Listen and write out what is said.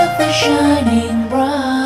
earth the shining bright.